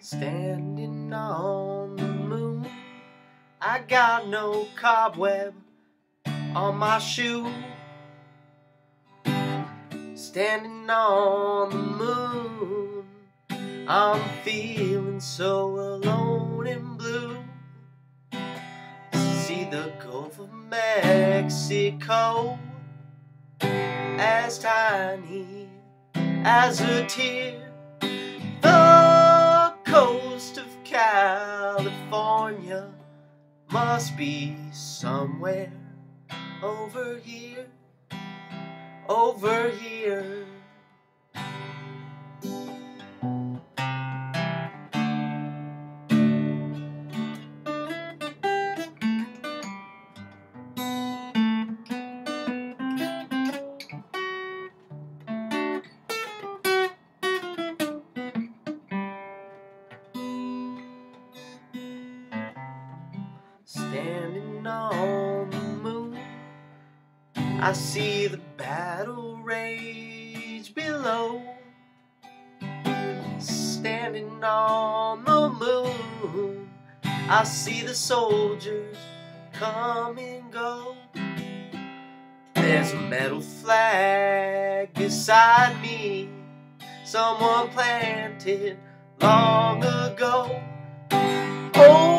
Standing on the moon, I got no cobweb on my shoe. Standing on the moon, I'm feeling so alone and blue. See the Gulf of Mexico as tiny as a tear. California must be somewhere over here, over here. Standing on the moon, I see the battle rage below. Standing on the moon, I see the soldiers come and go. There's a metal flag beside me, someone planted long ago. Old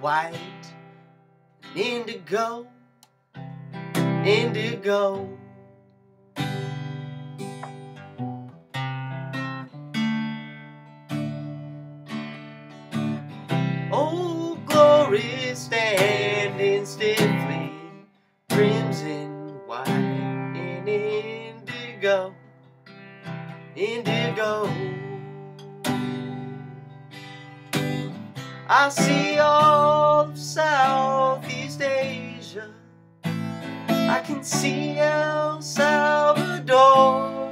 white, indigo, indigo. Oh, Old glory standing I see all of Southeast Asia. I can see El Salvador.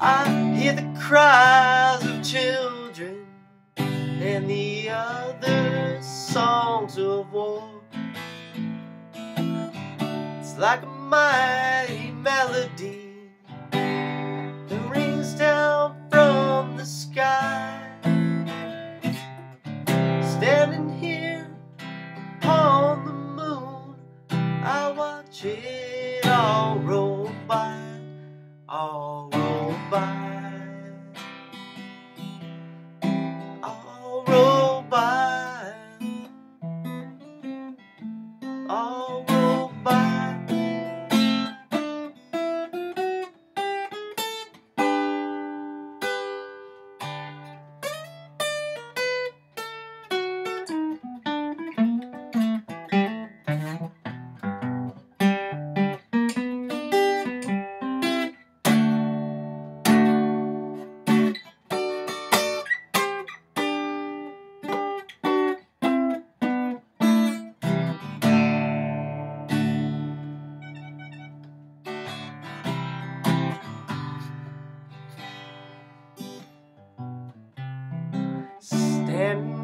I hear the cries of children and the other songs of war. It's like a mighty melody that rings down from the sky.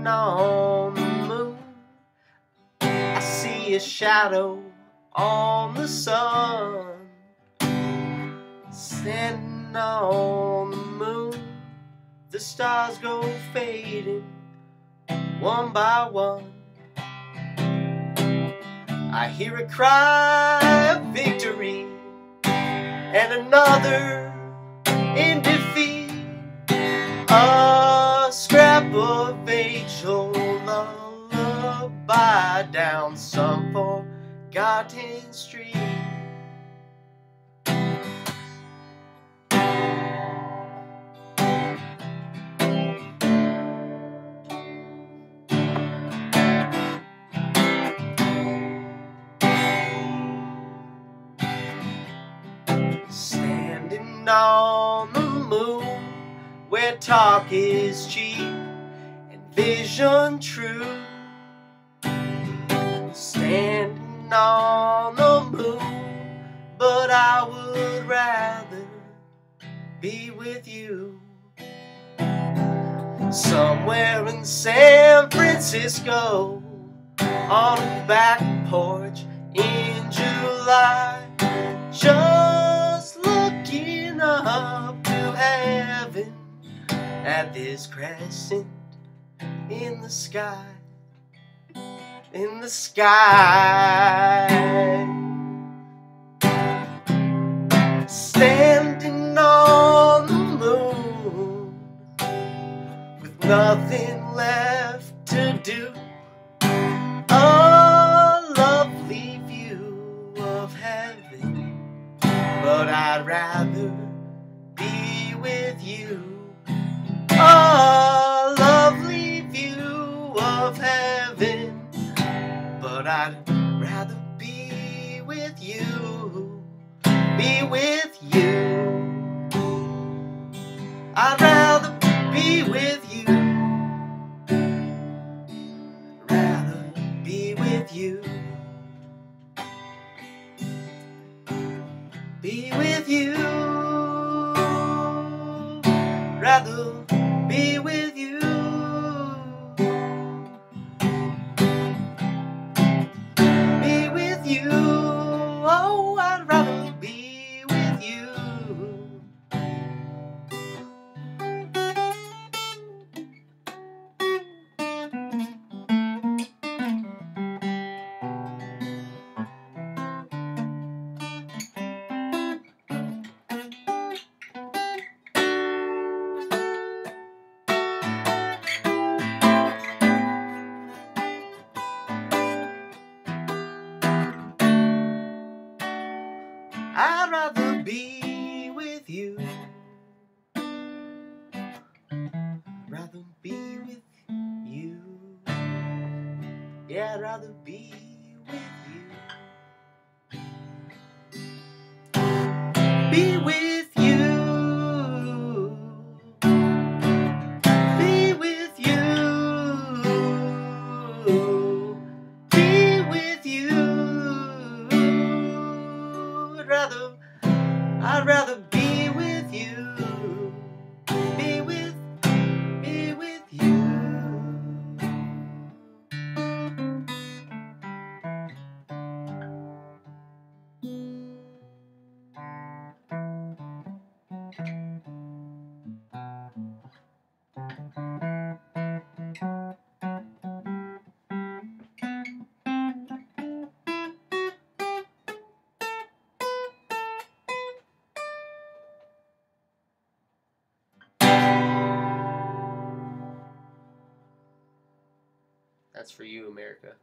On the moon, I see a shadow on the sun. Standing on the moon, the stars go fading one by one. I hear a cry of victory and another lullaby down some forgotten street. Standing on the moon where talk is cheap and vision true. On the moon, but I would rather be with you. Somewhere in San Francisco, on a back porch in July, just looking up to heaven at this crescent in the sky, in the sky. Standing on the moon with nothing with you. I'd rather be with you. Rather be with you. Be with you. Rather be with you. I'd rather be with you. Rather be with you. Yeah, I'd rather be That's for you, America.